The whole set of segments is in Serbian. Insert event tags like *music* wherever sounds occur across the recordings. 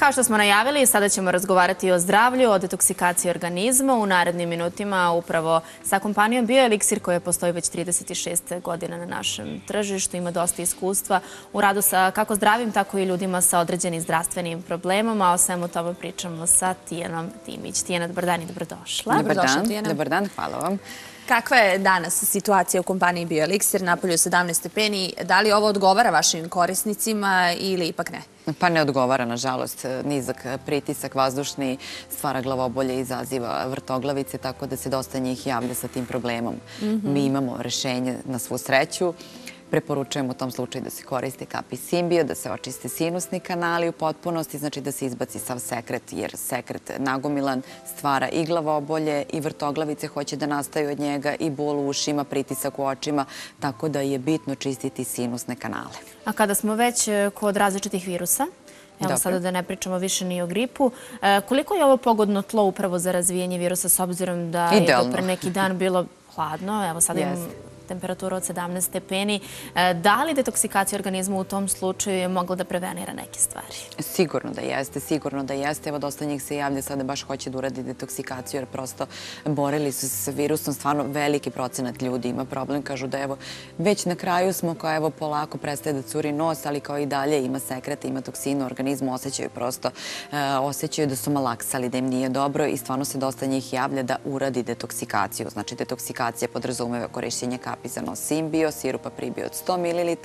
Kao što smo najavili, sada ćemo razgovarati o zdravlju, o detoksikaciji organizma u narednim minutima upravo sa kompanijom BioElixir koja postoji već 36 godina na našem tržištu. Ima dosta iskustva u radu sa kako zdravim, tako i ljudima sa određenim zdravstvenim problemom, a o svemu tome pričamo sa Tijenom Timić. Tijena, dobar dan i dobrodošla. Dobar dan, dobar dan, hvala vam. Kakva je danas situacija u kompaniji BioElixir, napolju 17 stepeni? Da li ovo odgovara vašim korisnicima ili ipak ne? Pa ne odgovara, nažalost. Nizak pritisak vazdušni stvara glavobolje i izaziva vrtoglavice, tako da se dosta njih javlja sa tim problemom. Mhm. Mi imamo rešenje na svu sreću. Preporučujem u tom slučaju da se koriste kapi simbio, da se očiste sinusni kanali u potpunosti, znači da se izbaci sav sekret, jer sekret nagomilan stvara i glavobolje i vrtoglavice hoće da nastaju od njega i bol u ušima, pritisak u očima, tako da je bitno čistiti sinusne kanale. A kada smo već e, kod različitih virusa, Evo sada da ne pričamo više ni o gripu. E, koliko je ovo pogodno tlo upravo za razvijenje virusa s obzirom da je do pre neki dan bilo hladno? Evo sada temperatura od 17 stepeni. E, da li detoksikacija organizma u tom slučaju je mogla da prevenira neke stvari? Sigurno da jeste, sigurno da jeste. Evo, dosta njih se javlja sada baš hoće da uradi detoksikaciju jer prosto borili su se sa virusom. Stvarno veliki procenat ljudi ima problem. Kažu da evo, već na kraju smo kao evo polako prestaje da curi nos, ali kao i dalje ima sekreta, ima toksina u organizmu, osjećaju prosto, e, osjećaju da su malaksali, da im nije dobro i stvarno se dosta njih javlja da uradi detoksikaciju. Znači, detoksikacija podrazumeva korišćenje kapi napisano Simbio, sirupa pribio od 100 ml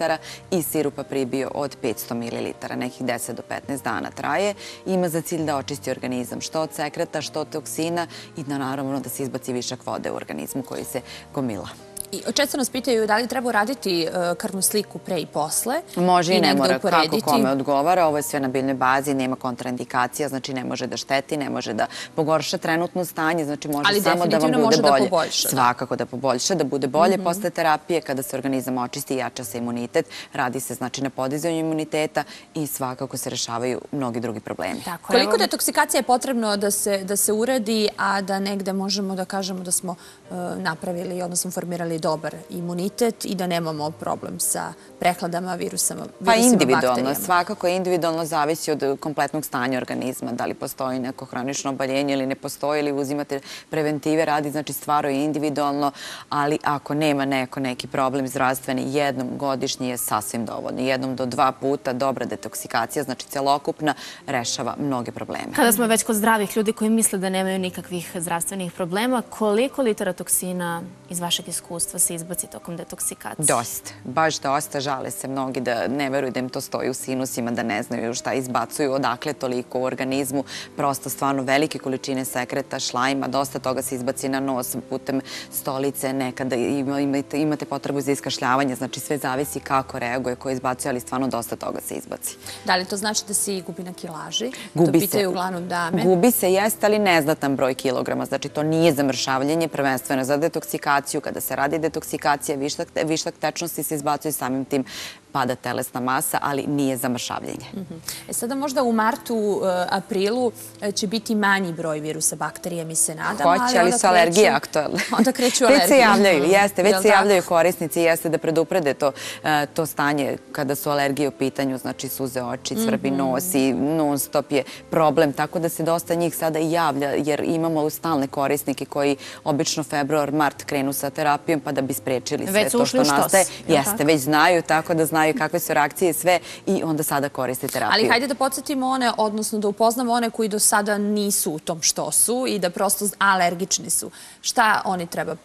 i sirupa pribio od 500 ml. Nekih 10 do 15 dana traje. Ima za cilj da očisti organizam što od sekreta, što od toksina i da naravno da se izbaci višak vode u organizmu koji se gomila. Često nas pitaju da li treba uraditi e, krvnu sliku pre i posle. Može i ne mora, kako kome odgovara. Ovo je sve na biljnoj bazi, nema kontraindikacija, znači ne može da šteti, ne može da pogorša trenutno stanje, znači može samo da vam bude bolje. Da poboljša. Svakako da poboljša, da bude bolje mhm. posle terapije, kada se organizam očisti i jača se imunitet. Radi se znači na podizanju imuniteta i svakako se rešavaju mnogi drugi problemi. Koliko detoksikacija je potrebno da se uradi, a da negde možemo da kažemo da smo e, napravili, odnosno formirali dobar imunitet i da nemamo problem sa prehladama, virusama, virusima, Pa individualno, svakako individualno zavisi od kompletnog stanja organizma, da li postoji neko hronično obaljenje ili ne postoji ili uzimate preventive, radi znači stvaro je individualno, ali ako nema neko neki problem zdravstveni, jednom godišnji je sasvim dovoljno. Jednom do dva puta dobra detoksikacija, znači celokupna, rešava mnoge probleme. Kada smo već kod zdravih ljudi koji misle da nemaju nikakvih zdravstvenih problema, koliko litara toksina iz vašeg iskustva iskustva se izbaci tokom detoksikacije? Dosta, baš dosta. Žale se mnogi da ne veruju da im to stoji u sinusima, da ne znaju šta izbacuju, odakle toliko u organizmu. Prosto stvarno velike količine sekreta, šlajma, dosta toga se izbaci na nos putem stolice, nekada imate, imate potrebu za iskašljavanje, znači sve zavisi kako reaguje, ko izbacuje, ali stvarno dosta toga se izbaci. Da li to znači da se gubi na kilaži? Gubi to pitaju uglavnom dame. Gubi se, jeste, ali neznatan broj kilograma. Znači to nije zamršavljanje, prvenstveno za detoksikaciju, kada se radi detoksikacija, višak tečnosti se izbacuje samim tim pada telesna masa, ali nije zamršavljenje. Mhm. E sada možda u martu, e, aprilu e, će biti manji broj virusa bakterije, mi se nadamo. Hoće, ali su alergije aktualne. Onda kreću alergije. *laughs* Već se javljaju, jeste, već se javljaju korisnici, jeste da preduprede e, to stanje kada su alergije u pitanju, znači suze oči, cvrbi mhm. nos i non stop je problem, tako da se dosta njih sada i javlja, jer imamo stalne korisnike koji obično februar, mart krenu sa terapijom pa da bi sprečili sve to što nastaje. Jeste, već znaju, tako da znaju znaju kakve su reakcije sve i onda sada koriste terapiju. Ali hajde da podsjetimo one, odnosno da upoznamo one koji do sada nisu u tom što su i da prosto alergični su. Šta oni treba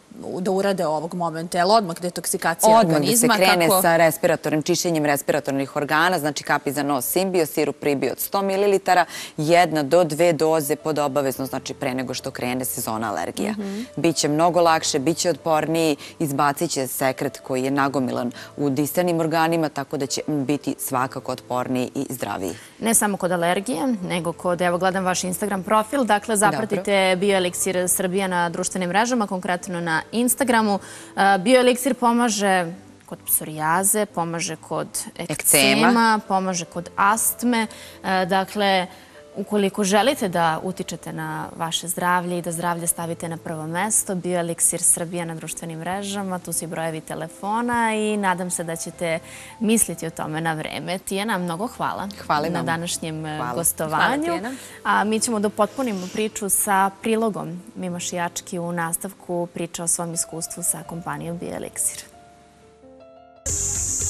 da urade ovog momenta? Je li odmah detoksikacija organizma? Odmah da se krene sa respiratornim, čišćenjem respiratornih organa, znači kapi za nos simbio, sirup pribio od 100 ml, jedna do dve doze pod obavezno, znači pre nego što krene sezona alergija. Mhm. Biće mnogo lakše, biće odporniji, izbacit će sekret koji je nagomilan u distanim organima, tako da će biti svakako otporniji i zdraviji. Ne samo kod alergije, nego kod, evo gledam vaš Instagram profil, dakle zapratite BioElixir Srbija na društvenim mrežama, konkretno na Instagramu. BioElixir pomaže kod psorijaze, pomaže kod ekcema, pomaže kod astme. Dakle, Ukoliko želite da utičete na vaše zdravlje i da zdravlje stavite na prvo mesto, Bioeliksir Srbija na društvenim mrežama, tu su i brojevi telefona i nadam se da ćete misliti o tome na vreme. Tijena, mnogo hvala Hvala na današnjem e, Hvala. gostovanju. Hvala. A mi ćemo da potpunimo priču sa prilogom Mima Šijački u nastavku priča o svom iskustvu sa kompanijom Bioeliksir.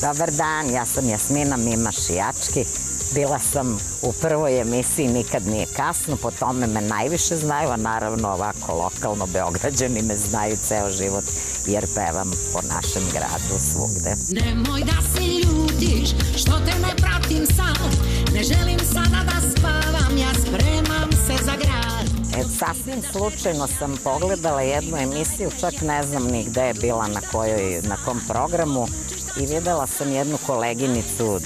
Dobar dan, ja sam Jasmina Mima Šijački. Bila sam u prvoj emisiji Nikad nije kasno, po tome me najviše znaju, a naravno ovako lokalno Beograđani me znaju ceo život jer pevam po našem gradu svugde. Nemoj da se ljutiš što te ne pratim sad Ne želim sada da spavam, ja spremam se za grad E, sasvim slučajno sam pogledala jednu emisiju, čak ne znam ni gde je bila, na, kojoj, na kom programu, i videla sam jednu koleginicu,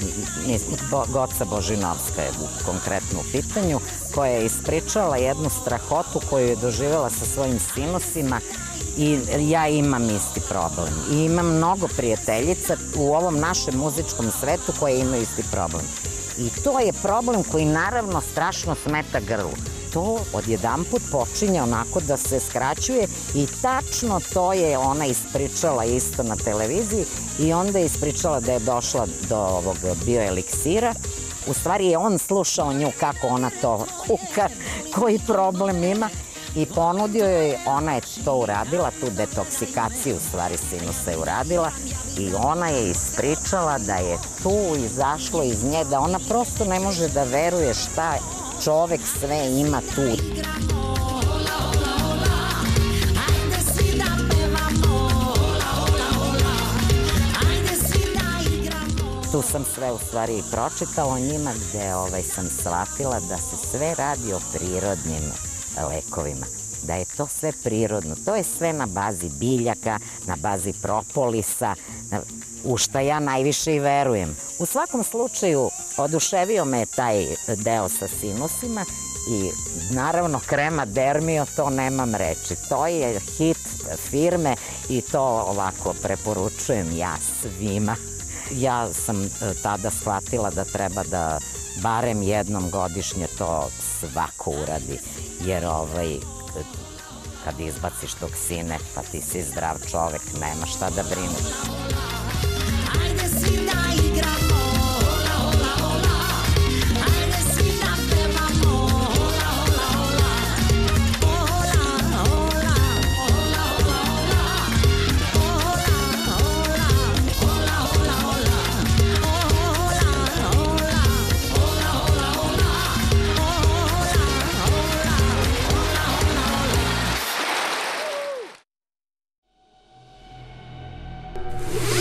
Goca Božinovska je konkretno u pitanju, koja je ispričala jednu strahotu koju je doživjela sa svojim sinusima i ja imam isti problem. I imam mnogo prijateljica u ovom našem muzičkom svetu koje imaju isti problem. I to je problem koji naravno strašno smeta grlu to odjedanput počinje onako da se skraćuje i tačno to je ona ispričala isto na televiziji i onda je ispričala da je došla do ovog bioeliksira. U stvari je on slušao nju kako ona to kuka, koji problem ima i ponudio joj, ona je to uradila, tu detoksikaciju u stvari sinusa je uradila i ona je ispričala da je tu izašlo iz nje, da ona prosto ne može da veruje šta čovek sve ima tu. Tu sam sve u stvari i pročitala njima gde ovaj, sam shvatila da se sve radi o prirodnim lekovima da je to sve prirodno. To je sve na bazi biljaka, na bazi propolisa, u šta ja najviše i verujem. U svakom slučaju, oduševio me taj deo sa sinusima i naravno krema Dermio, to nemam reči. To je hit firme i to ovako preporučujem ja svima. Ja sam e, tada shvatila da treba da barem jednom godišnje to svako uradi, jer ovaj, kad izbaciš toksine, pa ti si zdrav čovek, nema šta da brineš. Ajde Música